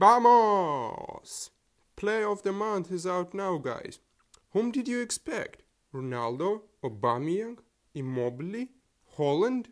Vamos! Player of the month is out now, guys. Whom did you expect? Ronaldo? Aubameyang? Immobile? Haaland?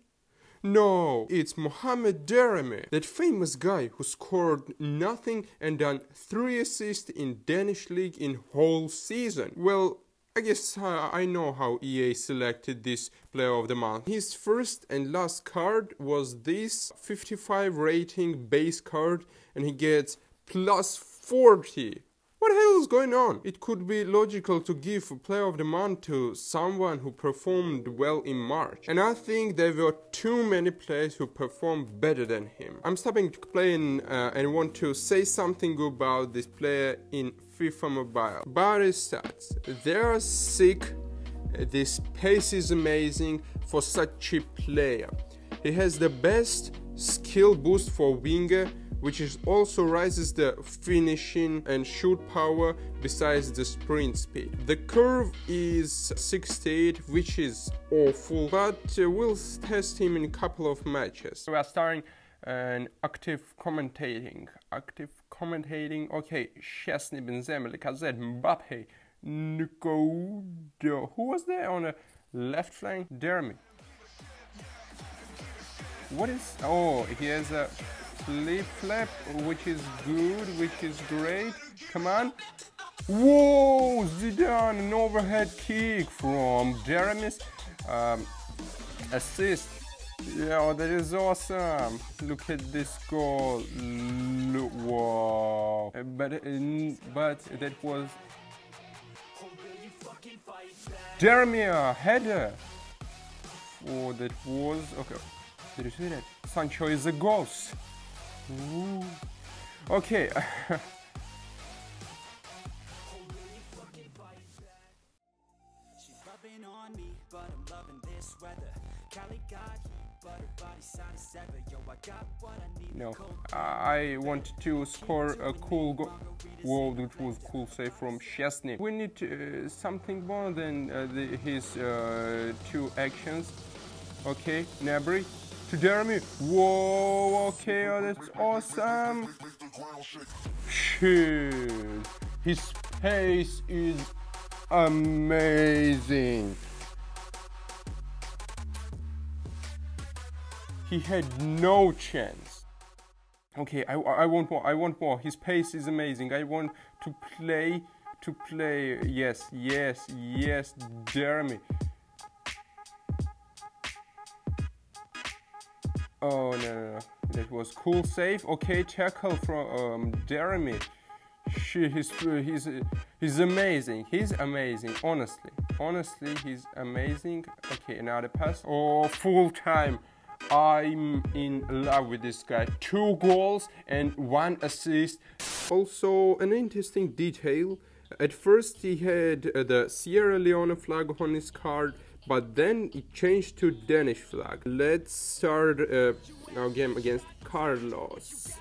No, it's Mohamed Daramy, that famous guy who scored nothing and done three assists in Danish league in whole season. Well, I guess uh, I know how EA selected this player of the month. His first and last card was this 55 rating base card and he gets plus 40 what the hell is going on? It could be logical to give a Player of the Month to someone who performed well in March. And I think there were too many players who performed better than him. I'm stopping playing uh, and want to say something about this player in FIFA Mobile. His stats, they are sick. This pace is amazing for such a player. He has the best skill boost for winger which is also raises the finishing and shoot power besides the sprint speed. The curve is 68 which is awful but uh, we'll test him in a couple of matches. We are starting an active commentating. Active commentating. Okay, Szczesny, Benzema, Lacazette, Mbappe, Nico. Who was there on the left flank? Daramy. What is... Oh, he has a flip flap, which is good, which is great. Come on. Whoa, Zidane, an overhead kick from Daramy's um, assist. Yeah, that is awesome. Look at this goal. Look, whoa. But, uh, but that was Daramy header. Oh, that was okay. Did you see that? Sancho is a ghost. Ooh. Okay. No, I want to score a cool goal. Whoa, that was cool save from Szczesny. We need uh, something more than uh, the, his uh, two actions. Okay, Gnabry, to Daramy. Whoa, okay, oh, that's awesome. Shit. His pace is amazing. He had no chance. Okay, I, I want more, I want more. His pace is amazing. I want to play, to play. Yes, yes, yes, Daramy. Oh, no, no, no. That was cool save. Okay, tackle from um, Daramy. She, he's, he's, he's amazing. He's amazing, honestly. Honestly, he's amazing. Okay, another pass. Oh, full time. I'm in love with this guy. Two goals and one assist. Also, an interesting detail. At first, he had uh, the Sierra Leone flag on his card but then it changed to Danish flag. Let's start uh, our game against Carlos.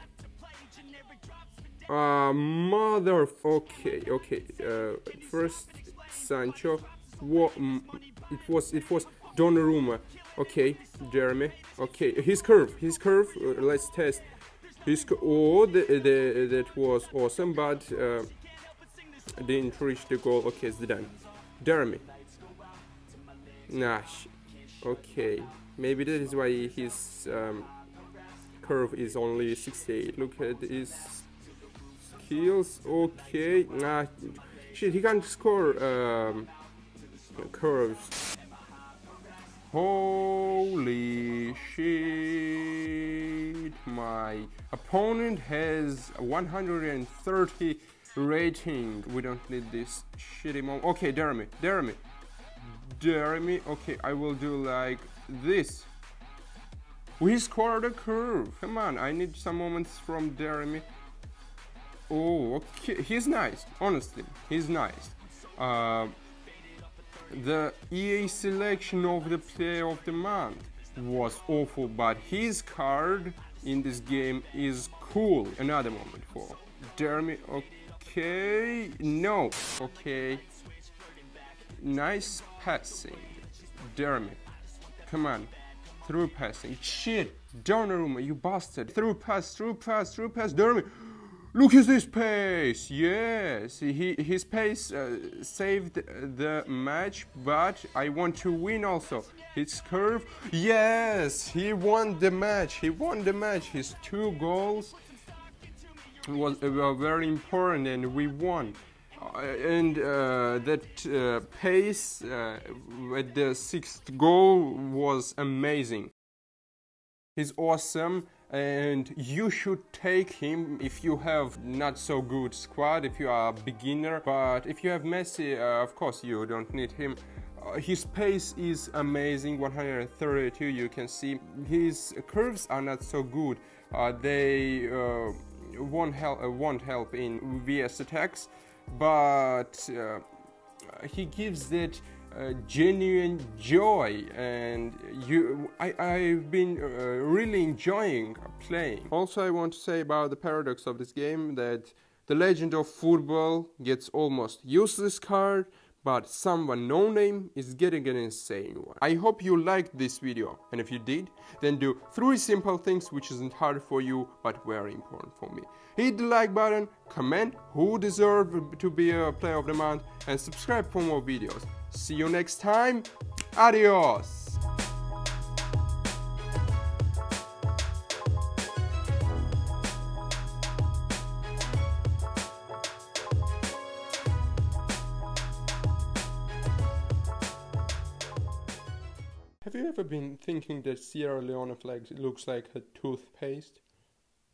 Uh, mother. Okay, okay. Uh, first Sancho. What? Mm, it was. It was Donnarumma. Okay, Daramy. Okay, his curve. His curve. Uh, let's test. His oh, the, the, that was awesome, but uh, didn't reach the goal. Okay, it's done. Daramy. Nash. okay. Maybe that is why his um, curve is only 68. Look at his skills. Okay. Nah, shit, he can't score um, curves. Holy shit. My opponent has 130 rating. We don't need this shitty moment. Okay, Daramy, Daramy. Daramy. Okay, I will do like this. We scored a curve. Come on, I need some moments from Daramy. Oh, okay. He's nice. Honestly, he's nice. Uh, the EA selection of the player of the month was awful, but his card in this game is cool. Another moment for Daramy. Okay, no. Okay, nice passing. Daramy, come on. Through passing. Shit, Donnarumma, you bastard. Through pass, through pass, through pass. Daramy. Look at this pace! Yes, he, his pace uh, saved the match, but I want to win also. His curve, yes, he won the match. He won the match. His two goals was uh, very important, and we won. Uh, and uh, that uh, pace uh, at the sixth goal was amazing. He's awesome and you should take him if you have not so good squad if you are a beginner but if you have Messi uh, of course you don't need him his pace is amazing 132 you can see his curves are not so good they won't help uh, won't help in vs attacks but uh, he gives that uh, genuine joy and you I, I've been uh, really enjoying playing. Also I want to say about the paradox of this game that the legend of football gets almost useless card but someone no name is getting an insane one. I hope you liked this video and if you did, then do three simple things which isn't hard for you but very important for me. Hit the like button, comment who deserves to be a player of the month and subscribe for more videos. See you next time, adios! Have you ever been thinking that Sierra Leone flag looks like a toothpaste?